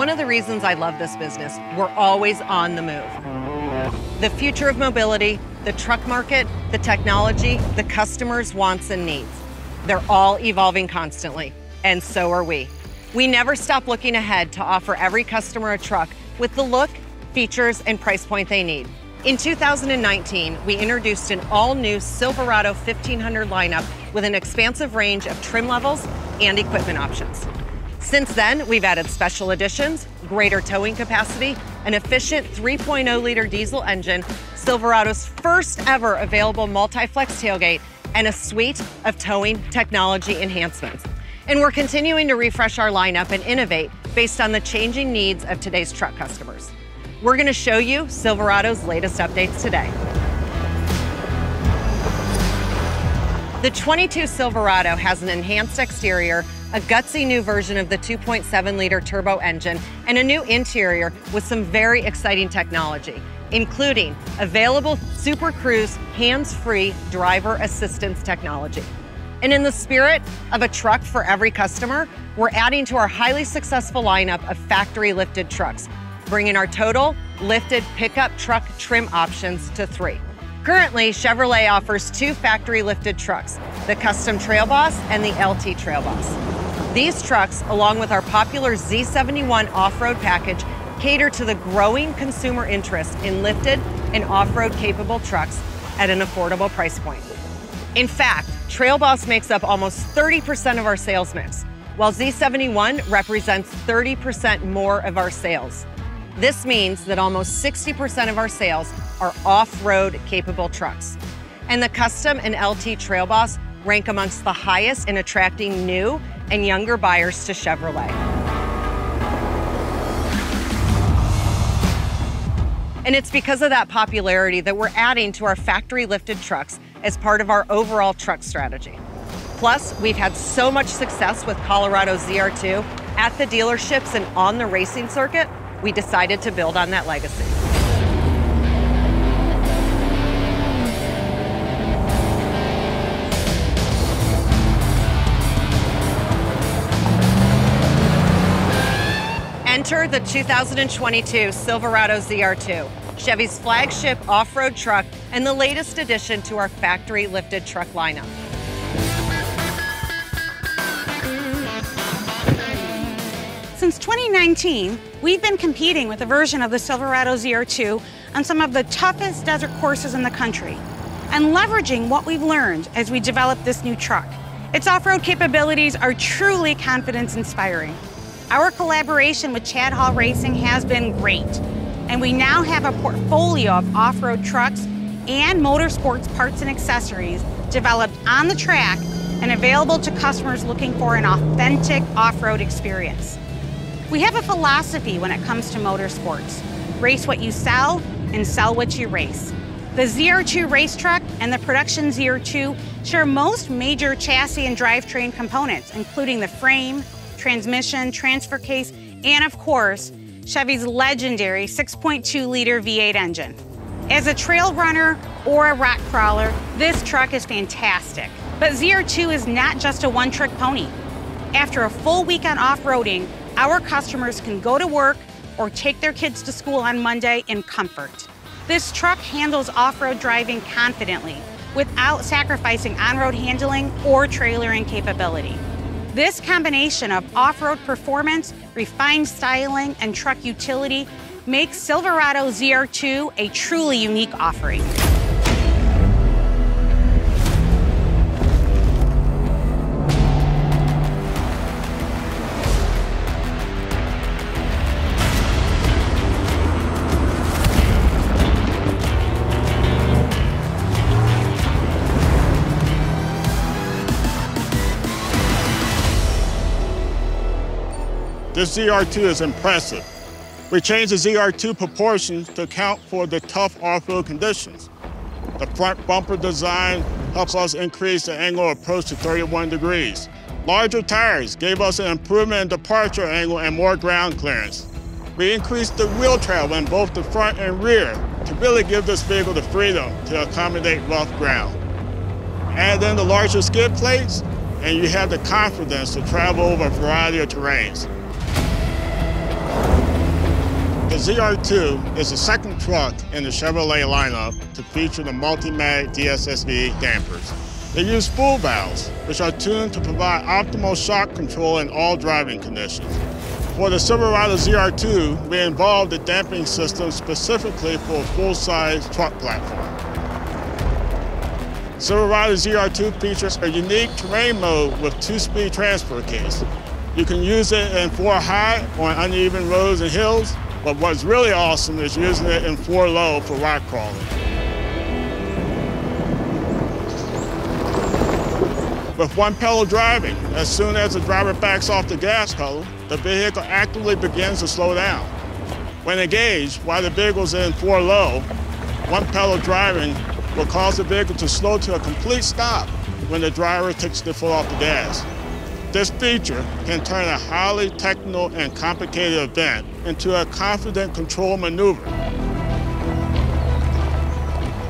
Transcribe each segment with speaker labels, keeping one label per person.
Speaker 1: One of the reasons I love this business, we're always on the move. The future of mobility, the truck market, the technology, the customers' wants and needs. They're all evolving constantly, and so are we. We never stop looking ahead to offer every customer a truck with the look, features, and price point they need. In 2019, we introduced an all-new Silverado 1500 lineup with an expansive range of trim levels and equipment options. Since then, we've added special editions, greater towing capacity, an efficient 3.0 liter diesel engine, Silverado's first ever available multi-flex tailgate, and a suite of towing technology enhancements. And we're continuing to refresh our lineup and innovate based on the changing needs of today's truck customers. We're going to show you Silverado's latest updates today. The 22 Silverado has an enhanced exterior, a gutsy new version of the 2.7 liter turbo engine, and a new interior with some very exciting technology, including available Super Cruise hands-free driver assistance technology. And in the spirit of a truck for every customer, we're adding to our highly successful lineup of factory lifted trucks, bringing our total lifted pickup truck trim options to three. Currently, Chevrolet offers two factory lifted trucks, the Custom Trail Boss and the LT Trail Boss. These trucks, along with our popular Z71 off-road package, cater to the growing consumer interest in lifted and off-road capable trucks at an affordable price point. In fact, Trail Boss makes up almost 30% of our sales mix, while Z71 represents 30% more of our sales. This means that almost 60% of our sales are off-road capable trucks. And the Custom and LT Trail Boss rank amongst the highest in attracting new and younger buyers to Chevrolet. And it's because of that popularity that we're adding to our factory lifted trucks as part of our overall truck strategy. Plus, we've had so much success with Colorado ZR2 at the dealerships and on the racing circuit we decided to build on that legacy. Enter the 2022 Silverado ZR2, Chevy's flagship off-road truck and the latest addition to our factory lifted truck lineup.
Speaker 2: Since 2019, we've been competing with a version of the Silverado ZR2 on some of the toughest desert courses in the country and leveraging what we've learned as we develop this new truck. Its off-road capabilities are truly confidence-inspiring. Our collaboration with Chad Hall Racing has been great, and we now have a portfolio of off-road trucks and motorsports parts and accessories developed on the track and available to customers looking for an authentic off-road experience. We have a philosophy when it comes to motorsports. Race what you sell and sell what you race. The ZR2 race truck and the production ZR2 share most major chassis and drivetrain components, including the frame, transmission, transfer case, and of course, Chevy's legendary 6.2 liter V8 engine. As a trail runner or a rock crawler, this truck is fantastic. But ZR2 is not just a one trick pony. After a full week on off roading, our customers can go to work or take their kids to school on Monday in comfort. This truck handles off-road driving confidently without sacrificing on-road handling or trailering capability. This combination of off-road performance, refined styling, and truck utility makes Silverado ZR2 a truly unique offering.
Speaker 3: This ZR2 is impressive. We changed the ZR2 proportions to account for the tough off-road conditions. The front bumper design helps us increase the angle of approach to 31 degrees. Larger tires gave us an improvement in departure angle and more ground clearance. We increased the wheel travel in both the front and rear to really give this vehicle the freedom to accommodate rough ground. Add in the larger skid plates, and you have the confidence to travel over a variety of terrains. The ZR2 is the second truck in the Chevrolet lineup to feature the Multimatic DSSV dampers. They use spool valves, which are tuned to provide optimal shock control in all driving conditions. For the Silverado ZR2, we involved the damping system specifically for a full-size truck platform. Silverado ZR2 features a unique terrain mode with two-speed transfer case. You can use it in four high on uneven roads and hills, but what's really awesome is using it in four low for rock crawling. With one pedal driving, as soon as the driver backs off the gas pedal, the vehicle actively begins to slow down. When engaged, while the vehicle's in four low, one pedal driving will cause the vehicle to slow to a complete stop when the driver takes the foot off the gas. This feature can turn a highly technical and complicated event into a confident control maneuver.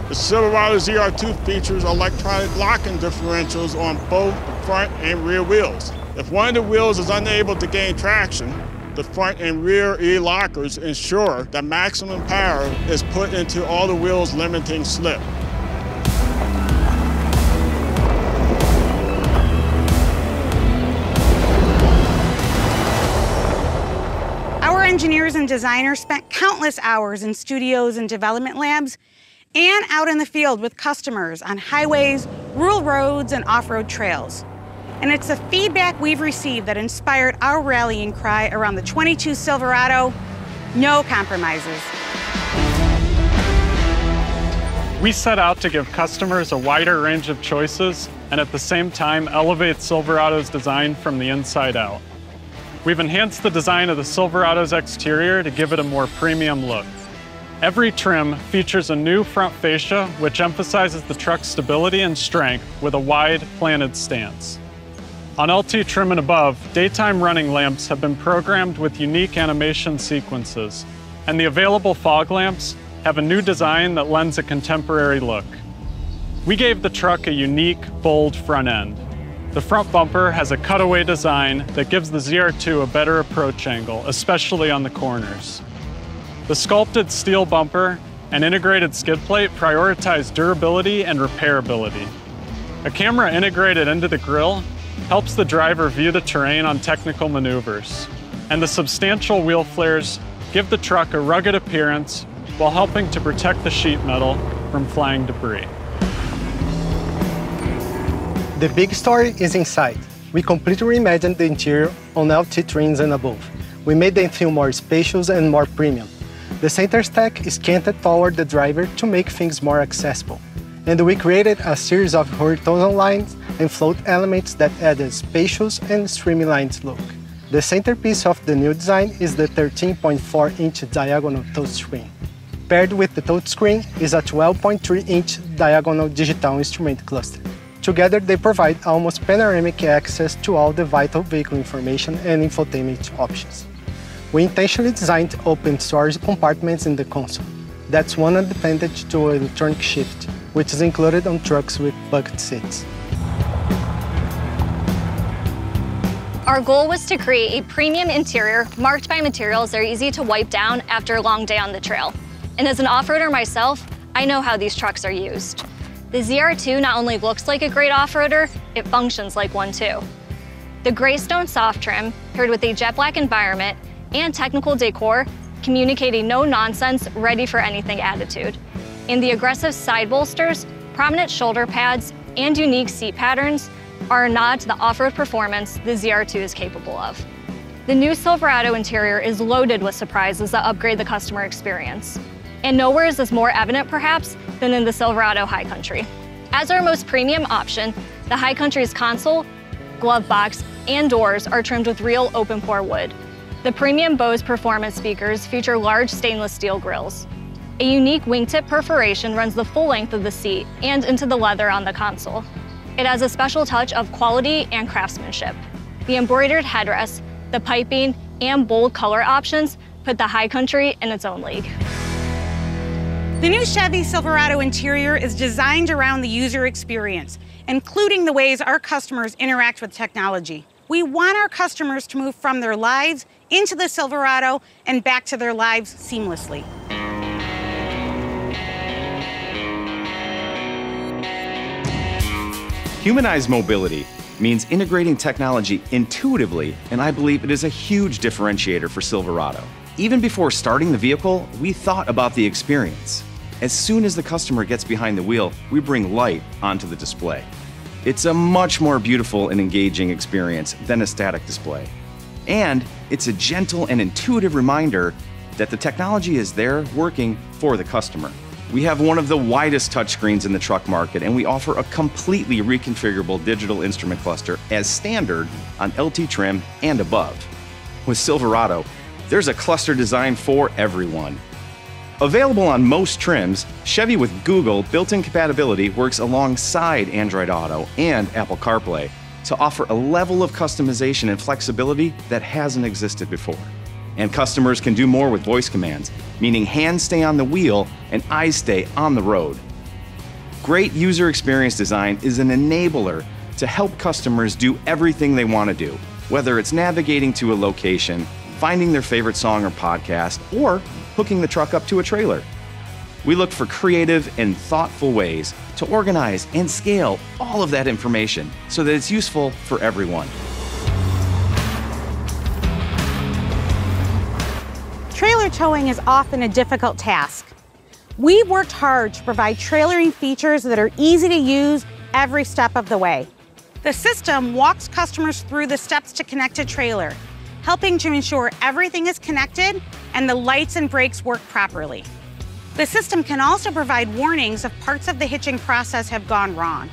Speaker 3: The Silverado ZR2 features electronic locking differentials on both the front and rear wheels. If one of the wheels is unable to gain traction, the front and rear E-lockers ensure that maximum power is put into all the wheels limiting slip.
Speaker 2: Engineers and designers spent countless hours in studios and development labs and out in the field with customers on highways, rural roads, and off-road trails. And it's the feedback we've received that inspired our rallying cry around the 22 Silverado, no compromises.
Speaker 4: We set out to give customers a wider range of choices and at the same time elevate Silverado's design from the inside out. We've enhanced the design of the Silverado's exterior to give it a more premium look. Every trim features a new front fascia which emphasizes the truck's stability and strength with a wide, planted stance. On LT trim and above, daytime running lamps have been programmed with unique animation sequences, and the available fog lamps have a new design that lends a contemporary look. We gave the truck a unique, bold front end. The front bumper has a cutaway design that gives the ZR2 a better approach angle, especially on the corners. The sculpted steel bumper and integrated skid plate prioritize durability and repairability. A camera integrated into the grille helps the driver view the terrain on technical maneuvers. And the substantial wheel flares give the truck a rugged appearance while helping to protect the sheet metal from flying debris.
Speaker 5: The big story is inside. We completely reimagined the interior on LT trims and above. We made them feel more spacious and more premium. The center stack is canted toward the driver to make things more accessible. And we created a series of horizontal lines and float elements that add a spacious and streamlined look. The centerpiece of the new design is the 13.4-inch diagonal touchscreen. Paired with the touchscreen is a 12.3-inch diagonal digital instrument cluster. Together, they provide almost panoramic access to all the vital vehicle information and infotainment options. We intentionally designed open storage compartments in the console. That's one advantage to electronic shift, which is included on trucks with bucket seats.
Speaker 6: Our goal was to create a premium interior marked by materials that are easy to wipe down after a long day on the trail. And as an off-roader myself, I know how these trucks are used. The ZR2 not only looks like a great off-roader, it functions like one too. The Greystone soft trim, paired with a jet black environment and technical decor, communicate a no-nonsense, ready-for-anything attitude. And the aggressive side bolsters, prominent shoulder pads, and unique seat patterns are a nod to the off-road performance the ZR2 is capable of. The new Silverado interior is loaded with surprises that upgrade the customer experience. And nowhere is this more evident, perhaps, than in the Silverado High Country. As our most premium option, the High Country's console, glove box, and doors are trimmed with real open-pore wood. The premium Bose performance speakers feature large stainless steel grills. A unique wingtip perforation runs the full length of the seat and into the leather on the console. It has a special touch of quality and craftsmanship. The embroidered headrest, the piping, and bold color options put the High Country in its own league.
Speaker 2: The new Chevy Silverado interior is designed around the user experience, including the ways our customers interact with technology. We want our customers to move from their lives into the Silverado and back to their lives seamlessly.
Speaker 7: Humanized mobility means integrating technology intuitively, and I believe it is a huge differentiator for Silverado. Even before starting the vehicle, we thought about the experience. As soon as the customer gets behind the wheel, we bring light onto the display. It's a much more beautiful and engaging experience than a static display. And it's a gentle and intuitive reminder that the technology is there working for the customer. We have one of the widest touchscreens in the truck market, and we offer a completely reconfigurable digital instrument cluster as standard on LT trim and above. With Silverado, there's a cluster designed for everyone. Available on most trims, Chevy with Google built in compatibility works alongside Android Auto and Apple CarPlay to offer a level of customization and flexibility that hasn't existed before. And customers can do more with voice commands, meaning hands stay on the wheel and eyes stay on the road. Great user experience design is an enabler to help customers do everything they want to do, whether it's navigating to a location, finding their favorite song or podcast, or hooking the truck up to a trailer. We look for creative and thoughtful ways to organize and scale all of that information so that it's useful for everyone.
Speaker 2: Trailer towing is often a difficult task. We've worked hard to provide trailering features that are easy to use every step of the way. The system walks customers through the steps to connect a trailer, helping to ensure everything is connected and the lights and brakes work properly. The system can also provide warnings if parts of the hitching process have gone wrong.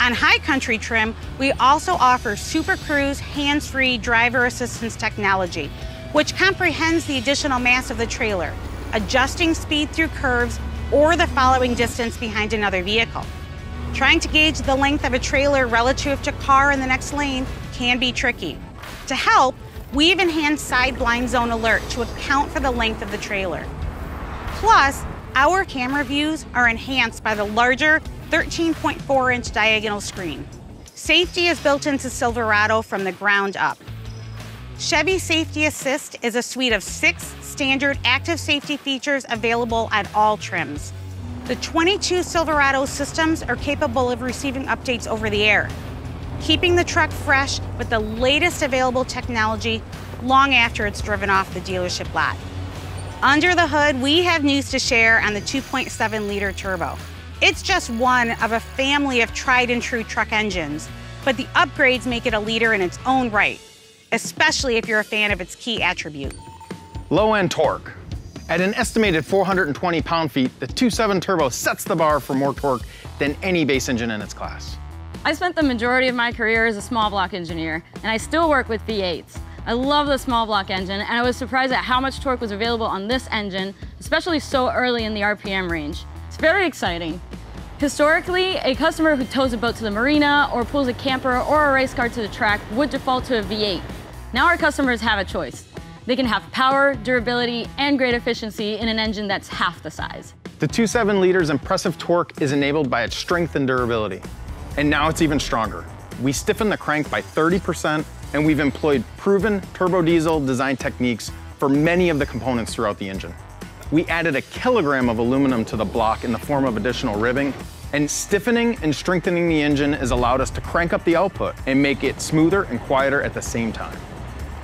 Speaker 2: On high country trim, we also offer Super Cruise hands-free driver assistance technology, which comprehends the additional mass of the trailer, adjusting speed through curves or the following distance behind another vehicle. Trying to gauge the length of a trailer relative to a car in the next lane can be tricky. To help, we've enhanced side blind zone alert to account for the length of the trailer. Plus, our camera views are enhanced by the larger 13.4 inch diagonal screen. Safety is built into Silverado from the ground up. Chevy Safety Assist is a suite of six standard active safety features available at all trims. The 22 Silverado systems are capable of receiving updates over the air, keeping the truck fresh with the latest available technology long after it's driven off the dealership lot. Under the hood, we have news to share on the 2.7 liter turbo. It's just one of a family of tried and true truck engines, but the upgrades make it a leader in its own right, especially if you're a fan of its key attribute.
Speaker 8: Low end torque. At an estimated 420 pound-feet, the 2.7 turbo sets the bar for more torque than any base engine in its class.
Speaker 9: I spent the majority of my career as a small block engineer, and I still work with V8s. I love the small block engine, and I was surprised at how much torque was available on this engine, especially so early in the RPM range. It's very exciting. Historically, a customer who tows a boat to the marina or pulls a camper or a race car to the track would default to a V8. Now our customers have a choice. They can have power, durability, and great efficiency in an engine that's half the size.
Speaker 8: The 2.7 liters impressive torque is enabled by its strength and durability. And now it's even stronger. We stiffen the crank by 30%, and we've employed proven turbo diesel design techniques for many of the components throughout the engine. We added a kilogram of aluminum to the block in the form of additional ribbing, and stiffening and strengthening the engine has allowed us to crank up the output and make it smoother and quieter at the same time.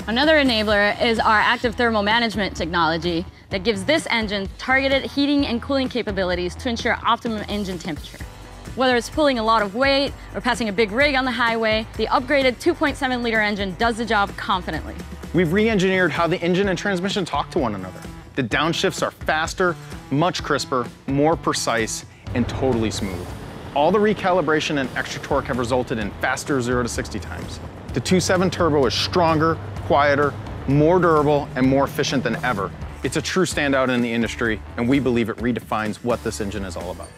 Speaker 9: Another enabler is our active thermal management technology that gives this engine targeted heating and cooling capabilities to ensure optimum engine temperature. Whether it's pulling a lot of weight or passing a big rig on the highway, the upgraded 2.7 liter engine does the job confidently.
Speaker 8: We've re-engineered how the engine and transmission talk to one another. The downshifts are faster, much crisper, more precise, and totally smooth. All the recalibration and extra torque have resulted in faster 0 to 60 times. The 2.7 turbo is stronger, quieter, more durable, and more efficient than ever. It's a true standout in the industry, and we believe it redefines what this engine is all about.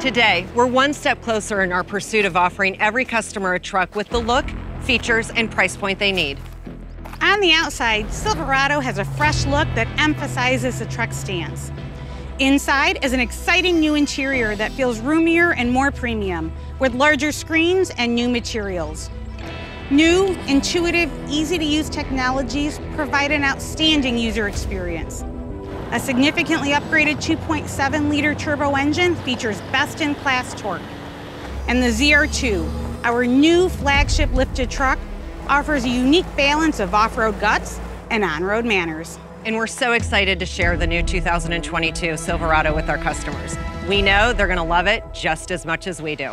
Speaker 1: Today, we're one step closer in our pursuit of offering every customer a truck with the look, features, and price point they need.
Speaker 2: On the outside, Silverado has a fresh look that emphasizes the truck stance. Inside is an exciting new interior that feels roomier and more premium, with larger screens and new materials. New, intuitive, easy to use technologies provide an outstanding user experience. A significantly upgraded 2.7 liter turbo engine features best in class torque. And the ZR2, our new flagship lifted truck, offers a unique balance of off road guts and on road manners.
Speaker 1: And we're so excited to share the new 2022 Silverado with our customers. We know they're going to love it just as much as we do.